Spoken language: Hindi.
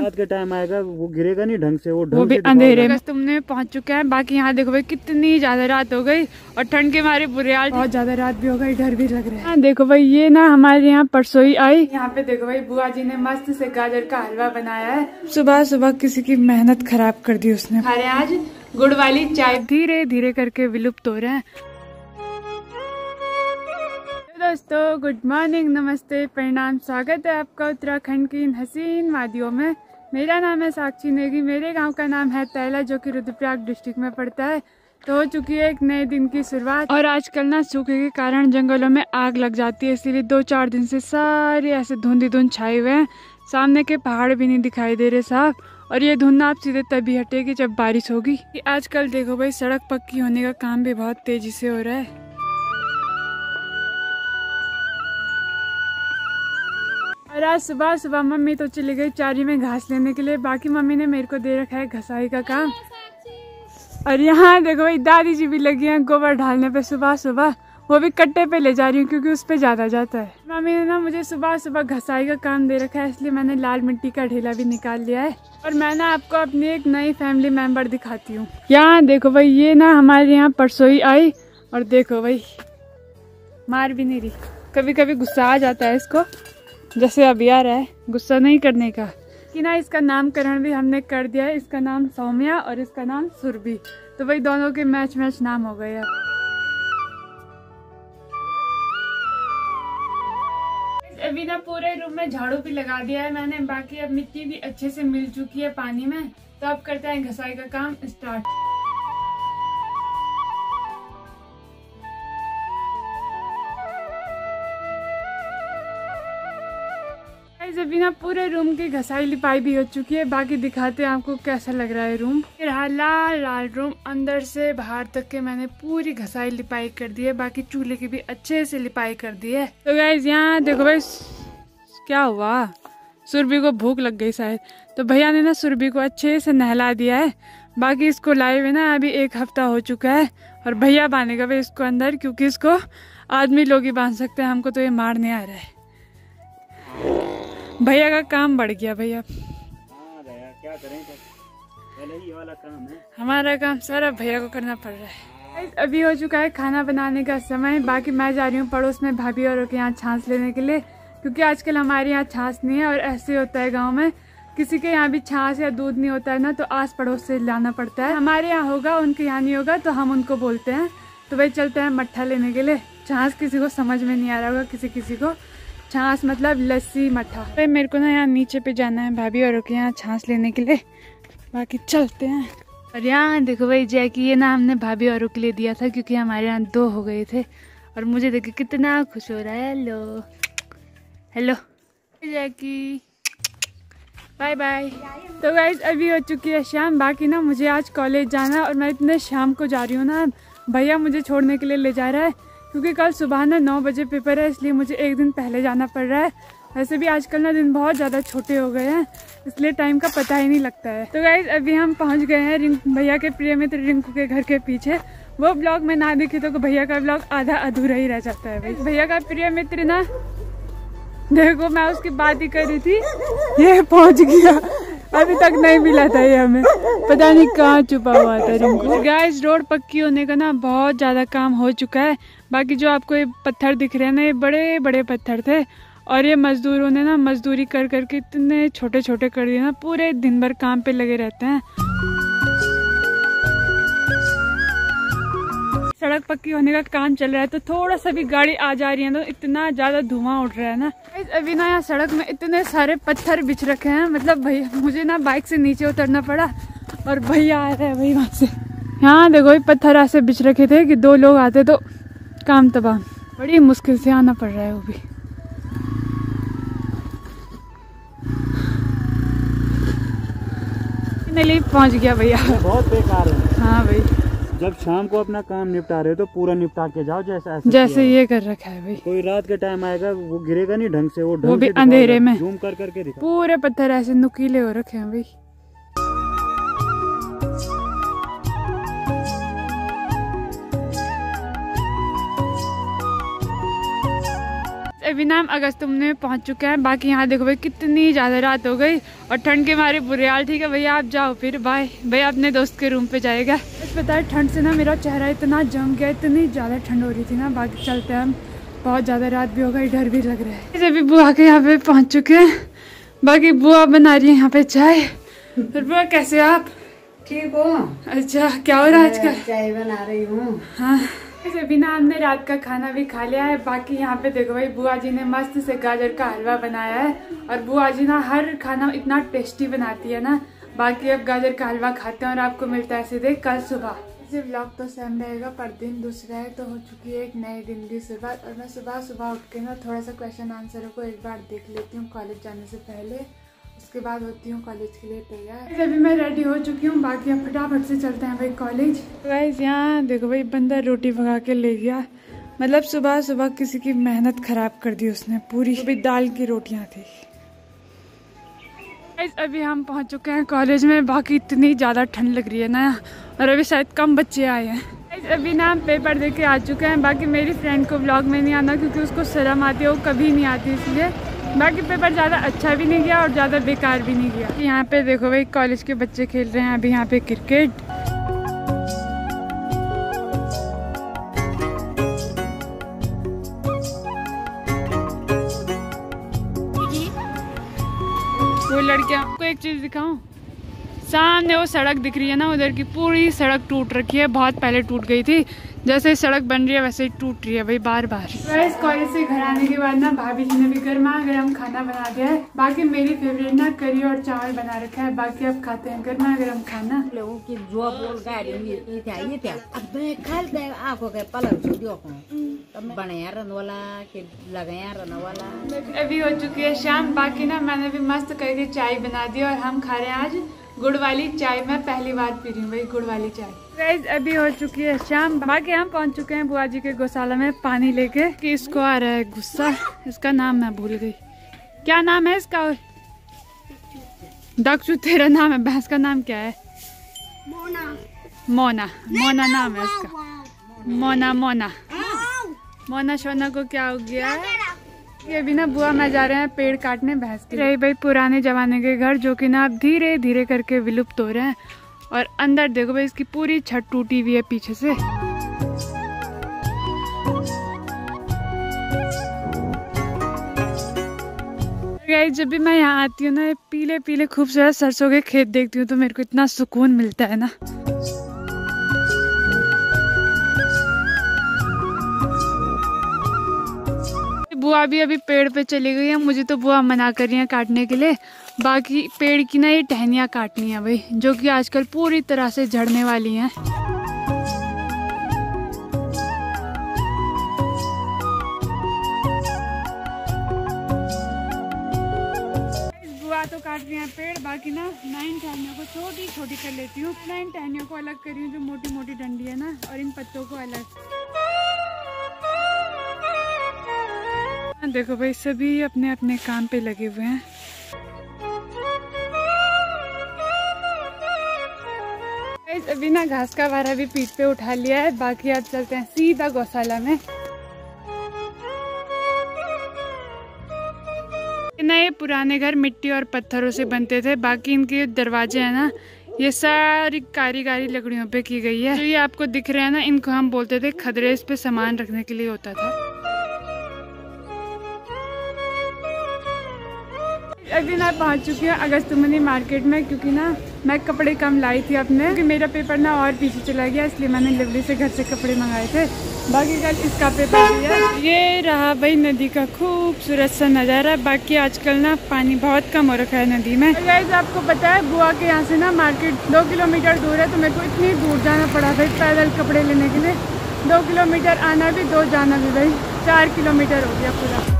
रात के टाइम आएगा वो गिरेगा नहीं ढंग से वो वो ढंग भी से अंधेरे में। तुमने पहुँच चुके हैं बाकी यहाँ देखो भाई कितनी ज़्यादा रात हो गई और ठंड के मारे बुरे हाल। बहुत ज़्यादा रात भी हो गई डर भी लग रहा है। हाँ, देखो भाई ये ना हमारे यहाँ परसोई आई। यहाँ पे देखो भाई बुआ जी ने मस्त से गाजर का हलवा बनाया है। सुबह सुबह किसी की मेहनत खराब कर दी उसने। हमारे आज गुड़ वाली चाय धीरे धीरे करके विलुप्त हो रहे हैं। दोस्तों गुड मॉर्निंग नमस्ते, प्रणाम, स्वागत है आपका उत्तराखंड की इन हसीन वादियों में। मेरा नाम है साक्षी नेगी, मेरे गाँव का नाम है तैला, जो कि रुद्रप्रयाग डिस्ट्रिक्ट में पड़ता है। तो हो चुकी है एक नए दिन की शुरुआत। और आजकल ना सूखे के कारण जंगलों में आग लग जाती है, इसीलिए दो चार दिन से सारे ऐसे धुंधी धुंध छाए हुए हैं। सामने के पहाड़ भी नहीं दिखाई दे रहे साफ़। और ये धुंध आप सीधे तभी हटेगी जब बारिश होगी। आजकल देखो भाई, सड़क पक्की होने का काम भी बहुत तेज़ी से हो रहा है। और आज सुबह सुबह मम्मी तो चली गई चारी में घास लेने के लिए। बाकी मम्मी ने मेरे को दे रखा है घसाई का काम। और यहाँ देखो भाई, दादी जी भी लगी हैं गोबर ढालने पे सुबह सुबह। वो भी कट्टे पे ले जा रही हूँ क्योंकि उस पे ज़्यादा जाता है। मम्मी ने ना मुझे सुबह सुबह घसाई का काम दे रखा है, इसलिए मैंने लाल मिट्टी का ढेला भी निकाल लिया है। और मैं ना आपको अपनी एक नई फैमिली मेंबर दिखाती हूँ। यहाँ देखो भाई, ये ना हमारे यहाँ परसोई आई। और देखो भाई, मार भी नहीं रही। कभी कभी गुस्सा आ जाता है इसको। जैसे अभी आ रहा है, गुस्सा नहीं करने का। कि ना इसका नामकरण भी हमने कर दिया है। इसका नाम सौम्या और इसका नाम सुरभि। तो वही दोनों के मैच मैच नाम हो गए अब। अभी ना पूरे रूम में झाड़ू भी लगा दिया है मैंने। बाकी अब मिट्टी भी अच्छे से मिल चुकी है पानी में। तो अब करते हैं घसाई का काम स्टार्ट। अभी ना पूरे रूम की घसाई लिपाई भी हो चुकी है। बाकी दिखाते हैं आपको कैसा लग रहा है रूम। रहा लाल लाल रूम। अंदर से बाहर तक के मैंने पूरी घसाई लिपाई कर दी है। बाकी चूल्हे की भी अच्छे से लिपाई कर दी है। तो गाइज़ यहाँ देखो भाई, क्या हुआ? सुरभि को भूख लग गई शायद। तो भैया ने ना सुरभि को अच्छे से नहला दिया है। बाकी इसको लाए हुए ना, अभी एक हफ़्ता हो चुका है। और भैया बांधेगा भाई इसको अंदर, क्योंकि इसको आदमी लोग ही बाँध सकते हैं। हमको तो ये मारने आ रहा है। भैया का काम बढ़ गया भैया। हाँ क्या करें पहले ही वाला काम है। हमारा काम सारा भैया को करना पड़ रहा है। अभी हो चुका है खाना बनाने का समय। बाकी मैं जा रही हूँ पड़ोस में भाभी और के यहाँ छाछ लेने के लिए क्योंकि आजकल हमारे यहाँ छाछ नहीं है और ऐसे होता है गाँव में। किसी के यहाँ भी छाछ या दूध नहीं होता है ना तो आस पड़ोस से लाना पड़ता है। हमारे यहाँ होगा उनके यहाँ नहीं होगा तो हम उनको बोलते हैं। तो वही चलते हैं मट्ठा लेने के लिए। छाछ किसी को समझ में नहीं आ रहा होगा किसी किसी को। छाछ मतलब लस्सी, मठा। तो मेरे को ना यहाँ नीचे पे जाना है भाभी, और के यहाँ छाछ लेने के लिए। बाकी चलते हैं। और यहाँ देखो भाई जैकी ये ना हमने भाभी औरों के लिए दिया था, क्योंकि हमारे यहाँ दो हो गए थे। और मुझे देख कितना खुश हो रहा है। Hello. Hello. Jackie bye bye. तो गाइज़ अभी हो चुकी है शाम। बाकी ना मुझे आज कॉलेज जाना है, और मैं इतने शाम को जा रही हूँ ना। भैया मुझे छोड़ने के लिए ले जा रहा है। क्योंकि कल सुबह ना नौ बजे पेपर है, इसलिए मुझे एक दिन पहले जाना पड़ रहा है। वैसे भी आजकल ना दिन बहुत ज़्यादा छोटे हो गए हैं, इसलिए टाइम का पता ही नहीं लगता है। तो गाइज़ अभी हम पहुँच गए हैं रिंक, भैया के प्रिय मित्र रिंकू के घर के पीछे। वो ब्लॉग में ना देखी तो भैया का ब्लॉग आधा अधूरा ही रह जाता है भैया का प्रिय मित्र ना, देखो मैं उसकी बात ही कर रही थी, ये पहुँच गया। अभी तक नहीं मिला था ये हमें। पता नहीं कहाँ छुपा हुआ था रिंकू। गैस रोड पक्की होने का ना बहुत ज़्यादा काम हो चुका है। बाकी जो आपको ये पत्थर दिख रहे हैं ना, ये बड़े बड़े पत्थर थे। और ये मजदूरों ने ना मजदूरी कर करके इतने छोटे छोटे कर दिए ना, पूरे दिन भर काम पे लगे रहते हैं। सड़क पक्की होने का काम चल रहा है तो थोड़ा सा भी गाड़ी आ जा रही है तो इतना ज़्यादा धुआँ उठ रहा है ना। अभी ना यहाँ सड़क में इतने सारे पत्थर बिछ रखे हैं मतलब भैया मुझे ना बाइक से नीचे उतरना पड़ा और भैया आ रहे हैं भाई वहाँ से। यहाँ देखो ये पत्थर ऐसे बिछ रखे थे कि दो लोग आते तो काम तबाह। बड़ी मुश्किल से आना पड़ रहा है वो भी। पहुँच गया भैया। बहुत बेकार है। हाँ भाई। जब शाम को अपना काम निपटा रहे हो तो पूरा निपटा के जाओ जैसा ऐसा जैसे ये कर रखा है भाई। कोई रात के टाइम आएगा वो गिरेगा नहीं ढंग से वो ढंग वो भी से अंधेरे में। जूम कर करके दिखाओ पूरे पत्थर ऐसे नुकीले हो रखे हैं भाई। अभी नाम अगस्त में पहुँच चुके हैं बाकी यहाँ देखो भाई कितनी ज़्यादा रात हो गई और ठंड के मारे बुरे हाल ठीक है? भैया आप जाओ फिर बाय भैया अपने दोस्त के रूम पे जाएगा। पता है ठंड से ना मेरा चेहरा इतना जम गया इतनी ज़्यादा ठंड हो रही थी ना बाकी चलते हैं। हम बहुत ज़्यादा रात भी हो गई डर भी लग रहा है। अभी बुआ के यहाँ पे पहुँच चुके हैं। बाकी बुआ बना रही है यहाँ पे चाय। फिर बुआ कैसे आप? ठीक हो। अच्छा क्या हो रहा है आजकल चाय बना रही हूँ। हाँ। ऐसे ना हमने रात का खाना भी खा लिया है। बाकी यहाँ पे देखो भाई बुआ जी ने मस्त से गाजर का हलवा बनाया है। और बुआ जी ना हर खाना इतना टेस्टी बनाती है ना। बाकी अब गाजर का हलवा खाते हैं और आपको मिलता है सीधे कल सुबह। ऐसे ब्लॉग तो सेम रहेगा पर दिन दूसरा है तो हो चुकी है एक नए दिन की शुरुआत। और मैं सुबह सुबह उठ के ना थोड़ा सा क्वेश्चन आंसरों को एक बार देख लेती हूँ कॉलेज जाने से पहले। उसके बाद होती हूँ कॉलेज के लिए तैयार। अभी मैं रेडी हो चुकी हूँ, बाकी अब फटाफट से चलते हैं भाई कॉलेज गाइस यहाँ देखो भाई बंदा रोटी भगा के ले गया। मतलब सुबह सुबह किसी की मेहनत खराब कर दी उसने, पूरी। दाल की रोटियाँ थी। अभी हम पहुँच चुके हैं कॉलेज में। बाकी इतनी ज़्यादा ठंड लग रही है ना, और अभी शायद कम बच्चे आए हैं। अभी ना हम पेपर दे के आ चुके हैं। बाकी मेरी फ्रेंड को ब्लॉग में नहीं आना, क्योंकि उसको शर्म आती है, वो कभी नहीं आती, इसलिए। बाकी पेपर ज़्यादा अच्छा भी नहीं गया और ज़्यादा बेकार भी नहीं गया। यहाँ पे देखो भाई कॉलेज के बच्चे खेल रहे हैं। अभी यहाँ पे क्रिकेट एक चीज़ दिखाऊँ? सामने वो सड़क दिख रही है ना उधर की, पूरी सड़क टूट रखी है, बहुत पहले टूट गई थी। जैसे सड़क बन रही है वैसे ही टूट रही है भाई बार बार इस कॉलेज से घर आने के बाद ना भाभी जी ने भी गर्मा गर्म खाना बना दिया है। बाकी मेरी फेवरेट ना करी और चावल बना रखा है बाकी अब खाते हैं गर्मा गर्म खाना। लोगों की जो बोल गाड़ी अभी हो चुकी है शाम बाकी ना मैंने भी मस्त करके चाय बना दी और हम खा रहे हैं आज। गुड़ वाली चाय मैं पहली बार पी रही हूँ भाई गुड़ वाली चाय। गाइस अभी हो चुकी है शाम। बाकी हम पहुँच चुके हैं बुआ जी के गौशाला में पानी लेके कि इसको आ रहा है गुस्सा। इसका नाम मैं भूल गई। क्या नाम है इसका? दक्षु तेरा नाम है भैंस का नाम क्या है? मोना। मोना। मोना नाम है इसका। मोना मोना। मोना शोना को क्या हो गया है? ये अभी ना बुआ, मैं जा रहे हैं पेड़ काटने भैंस के रही भाई, पुराने जमाने के घर जो कि ना अब धीरे धीरे करके विलुप्त हो रहे हैं। और अंदर देखो भाई, इसकी पूरी छत टूटी हुई है पीछे से। गाइस जब भी मैं यहाँ आती हूँ ना पीले पीले खूबसूरत सरसों के खेत देखती हूँ तो मेरे को इतना सुकून मिलता है ना। बुआ भी अभी पेड़ पे चली गई है, मुझे तो बुआ मना कर रही है काटने के लिए। बाकी पेड़ की ना ये टहनियाँ काटनी है भाई, जो कि आजकल पूरी तरह से झड़ने वाली हैं। तो काट रही हैं पेड़, बाकी ना नाइन टहनियों को छोटी छोटी कर लेती हूँ। नाइन टहनियों को अलग करी हूँ, जो मोटी मोटी डंडी है ना, और इन पत्तों को अलग। देखो भाई, सभी अपने अपने काम पे लगे हुए हैं। अभी ना घास का वारा भी पीठ पे उठा लिया है, बाकी अब चलते हैं सीधा गौशाला में। नए पुराने घर मिट्टी और पत्थरों से बनते थे, बाकी इनके दरवाजे हैं ना, ये सारी कारीगरी लकड़ियों पे की गई है। जो ये आपको दिख रहे हैं ना, इनको हम बोलते थे खदरे इस पे सामान रखने के लिए होता था। अभी मैं पहुँच चुकी हूँ अगस्त मनी मार्केट में, क्योंकि ना मैं कपड़े कम लाई थी अपने। क्योंकि मेरा पेपर ना और पीछे चला गया, इसलिए मैंने लिवली से घर से कपड़े मंगाए थे। बाकी कल इसका पेपर दिया ये रहा भाई नदी का खूबसूरत सा नज़ारा। बाकी आजकल ना पानी बहुत कम हो रखा है नदी में। गाइस आपको पता है, बुआ के यहाँ से ना मार्केट दो किलोमीटर दूर है तो मेरे को इतनी दूर जाना पड़ा भाई पैदल कपड़े लेने के लिए। दो किलोमीटर आना भी, दो जाना भी भाई। चार किलोमीटर हो गया पूरा।